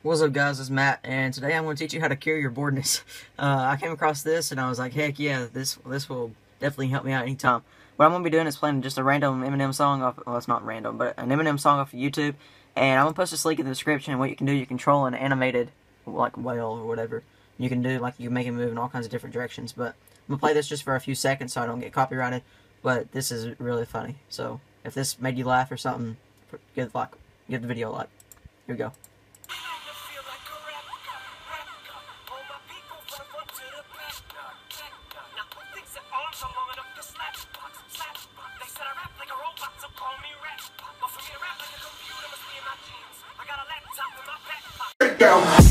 What's up guys, it's Matt, and today I'm going to teach you how to cure your boredness. Uh, I came across this and I was like, heck yeah, this this will definitely help me out anytime. What I'm going to be doing is playing just a random Eminem song off, well it's not random, but an Eminem song off of YouTube, and I'm going to post this link in the description, and what you can do, you control an animated, like, whale or whatever. You can do, like, you can make it move in all kinds of different directions, but I'm going to play this just for a few seconds so I don't get copyrighted, but this is really funny, so if this made you laugh or something, give, like, give the video a like. Here we go. down.